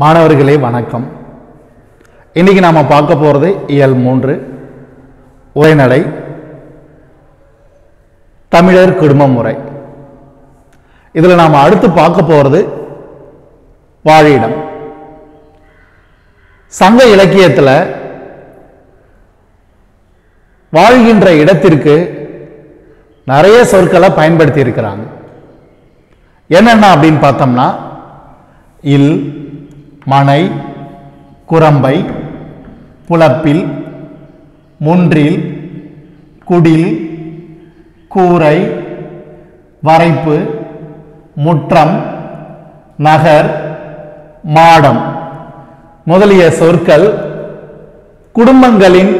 மாணவர்களே வணக்கம். இன்னைக்கு நாம பார்க்க போகிறது இயல் மூன்று உரைநடை தமிழர் குடும்ப முறை இதில் நாம் அடுத்து பார்க்க போகிறது வாழிடம். சங்க இலக்கியத்தில் வாழ்கின்ற இடத்திற்கு நிறைய சொற்களை பயன்படுத்தி இருக்கிறாங்க. என்னென்ன அப்படின்னு பார்த்தோம்னா இல் மனை குரம்பை புலப்பில் முன்றில் குடில் கூரை வரைப்பு முற்றம் நகர் மாடம். முதலிய சொற்கள் குடும்பங்களின்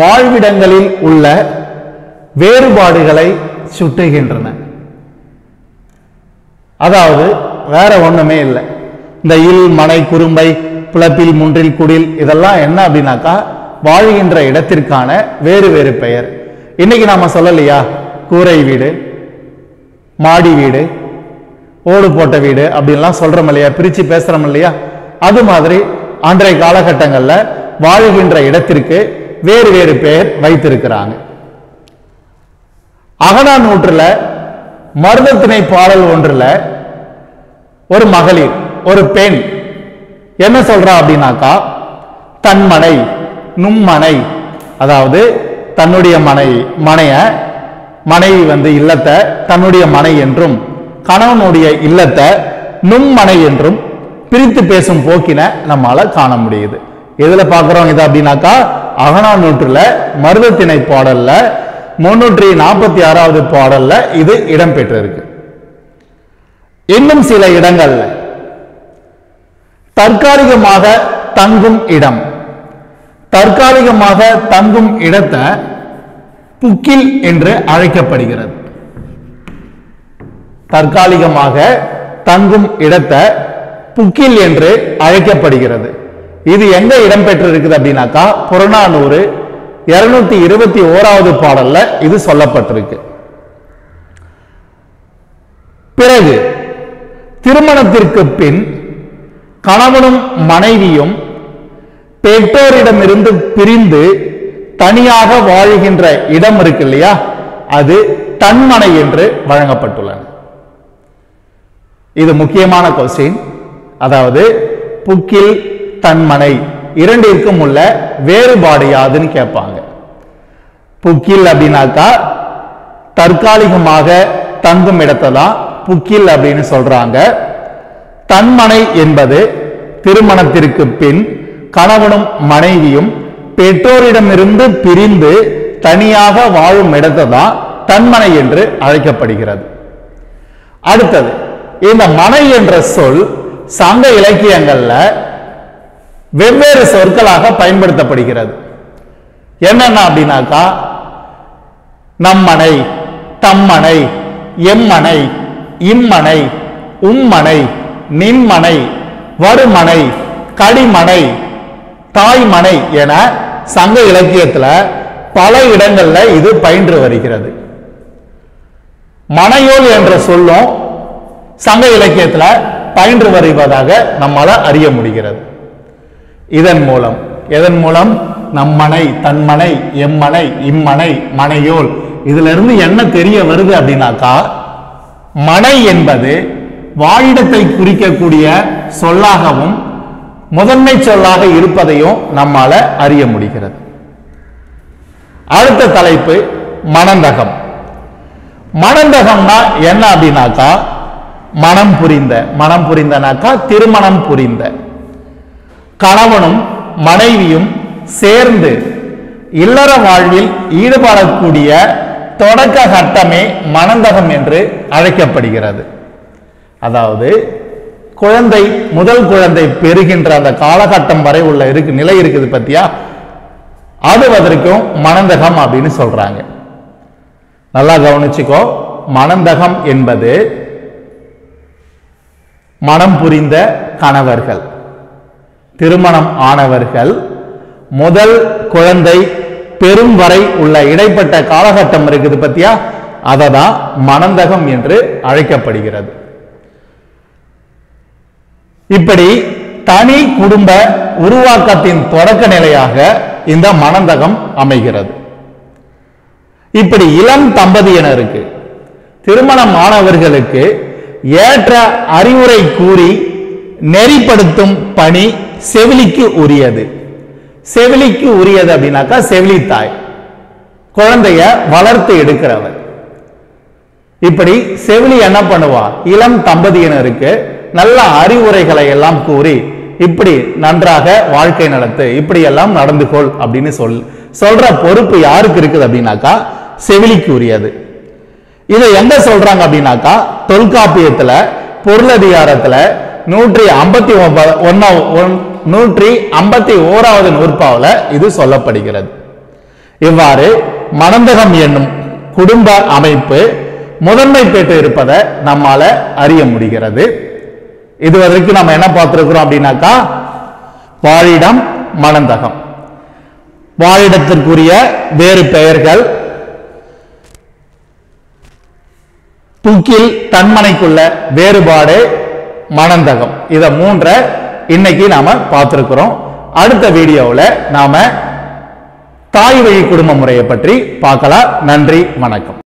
வாழ்விடங்களில் உள்ள வேறுபாடுகளை சுட்டுகின்றன. அதாவது வேற ஒண்ணுமே இல்லை. இந்த இல் மனை குறும்பை புலப்பில் முன்றில் குடில் இதெல்லாம் என்ன அப்படின்னாக்கா வாழ்கின்ற இடத்திற்கான வேறு வேறு பெயர். இன்னைக்கு நாம சொல்லலையா? கூரை வீடு மாடி வீடு ஓடு போட்ட வீடு அப்படின்லாம் சொல்றோம் இல்லையா? பிரிச்சு பேசுறோம் இல்லையா? அது மாதிரி அன்றைய காலகட்டங்களில் வாழ்கின்ற இடத்திற்கு வேறு வேறு பெயர் வைத்திருக்கிறாங்க. அகனா நூற்றுல மருதத்திணை பாடல் ஒன்றுல ஒரு மகளிர் ஒரு பெண். என்ன சொல்றா அப்படின்னாக்கா தன் மனை நும்மனை அதாவது தன்னுடைய மனை மனைய மனைவி வந்து இல்லத்தை தன்னுடைய மனை என்றும் கணவனுடைய இல்லத்தை நும்மனை என்றும் பிரித்து பேசும் போக்கின நம்மால காண முடியுது. எதுல பாக்குறோம் இது அப்படின்னாக்கா அகனா நூற்றுல மருதத்திணை பாடல்ல முன்னூற்றி நாற்பத்தி ஆறாவது பாடல்ல இது இடம்பெற்றிருக்கு. இன்னும் சில இடங்கள்ல தற்காலிகமாக தங்கும் இடம். தற்காலிகமாக தங்கும் இடத்தை புக்கில் என்று அழைக்கப்படுகிறது. தற்காலிகமாக தங்கும் இடத்தை புக்கில் என்று அழைக்கப்படுகிறது. இது எங்க இடம்பெற்றிருக்குது அப்படின்னாக்கா புறநானூறு இருநூத்தி இருபத்தி ஓராவது பாடல்ல இது சொல்லப்பட்டிருக்கு. பிறகு திருமணத்திற்கு பின் கணவனும் மனைவியும் பெற்றோரிடமிருந்து பிரிந்து தனியாக வாழ்கின்ற இடம் இருக்கு இல்லையா? அது தன்மனை என்று வழங்கப்பட்டுள்ளன. இது முக்கியமான கொஸ்டின் அதாவது புக்கில் தன்மனை இரண்டிற்கும் உள்ள வேறுபாடு யாதுன்னு கேட்பாங்க. புக்கில் அப்படின்னாக்கா தற்காலிகமாக தங்கும் இடத்தை தான் புக்கில் அப்படின்னு சொல்றாங்க. தன்மனை என்பது திருமணத்திற்கு பின் கணவனும் மனைவியும் பெற்றோரிடமிருந்து பிரிந்து தனியாக வாழும் இடத்தை தான் தன்மனை என்று அழைக்கப்படுகிறது. அடுத்தது இந்த மனை என்ற சொல் சங்க இலக்கியங்கள்ல வெவ்வேறு சொற்களாக பயன்படுத்தப்படுகிறது. என்னென்ன அப்படின்னாக்கா நம்மனை தம்மனை எம்மனை இம்மனை உம்மனை நின்மனை வருமனை கடிமனை தாய்மனை என சங்க இலக்கியத்தில் பல இடங்களில் இது பயின்று வருகிறது. மனையோல் என்ற சொல்லும் சங்க இலக்கியத்தில் பயின்று வருவதாக நம்மால் அறிய முடிகிறது. இதன் மூலம் எதன் மூலம்? நம்மனை தன்மனை எம்மனை இம்மனை மனையோல். இதிலிருந்து என்ன தெரிய வருது அப்படின்னாக்கா மனை என்பது வாழிடத்தை குறிக்கக்கூடிய சொல்லாகவும் முதன்மை சொல்லாக இருப்பதையும் நம்மால அறிய முடிகிறது. அடுத்த தலைப்பு மணந்தகம் மணந்தகம்னா என்ன அப்படின்னாக்கா மனம் புரிந்த மனம் புரிந்தனாக்கா திருமணம் புரிந்த. கணவனும் மனைவியும் சேர்ந்து இல்லற வாழ்வில் ஈடுபடக்கூடிய தொடக்க கட்டமே மணந்தகம் என்று அழைக்கப்படுகிறது. அதாவது குழந்தை முதல் குழந்தை பெறுகின்ற அந்த காலகட்டம் வரை உள்ள இருக்கு நிலை இருக்குது பத்தியா? அது வதற்கும் மனந்தகம் அப்படின்னு சொல்றாங்க. நல்லா கவனிச்சுக்கோ மனந்தகம் என்பது மனம் புரிந்த கணவர்கள் திருமணம் ஆனவர்கள் முதல் குழந்தை பெரும் வரை உள்ள இடைப்பட்ட காலகட்டம் இருக்குது பத்தியா? அதை தான் மனந்தகம் என்று அழைக்கப்படுகிறது. இப்படி தனி குடும்ப உருவாக்கத்தின் தொடக்க நிலையாக இந்த மணந்தகம் அமைகிறது. இப்படி இளம் தம்பதியினருக்கு திருமணமானவர்களுக்கு ஏற்ற அறிவுரை கூறி நெறிப்படுத்தும் பணி செவிலிக்கு உரியது. செவிலிக்கு உரியது அப்படின்னாக்கா செவிலி தாய் குழந்தைய வளர்த்து எடுக்கிறவர். இப்படி செவிலி என்ன பண்ணுவா? இளம் தம்பதியினருக்கு நல்ல அறிவுரைகளை எல்லாம் கூறி இப்படி நன்றாக வாழ்க்கை நடத்து இப்படி எல்லாம் நடந்து கொள் அப்படின்னு சொல் சொல்ற பொறுப்பு யாருக்கு இருக்குது அப்படின்னாக்கா செவிலிக்கு உரியது இதை எங்க சொல்றாங்க அப்படின்னாக்கா தொல்காப்பியத்துல பொருளதிகாரத்துல நூற்றி ஐம்பத்தி ஒன்னா நூற்றி ஐம்பத்தி ஓராவது நூற்பாவில் இது சொல்லப்படுகிறது. இவ்வாறு மணந்தகம் என்னும் குடும்ப அமைப்பு முதன்மை பெற்று இருப்பதை நம்மால அறிய முடிகிறது. இதுவரைக்கும் நம்ம என்ன பார்த்துருக்குறோம் அப்படின்னாக்கா வாழிடம் மணந்தகம் வாழிடத்திற்குரிய வேறு பெயர்கள் தூக்கில் தன்மனைக்குள்ள வேறுபாடு மணந்தகம் இத மூன்ற இன்னைக்கு நாம பார்த்திருக்கிறோம். அடுத்த வீடியோவில் நாம தாய் வழி குடும்ப முறையை பற்றி பார்க்கலாம். நன்றி வணக்கம்.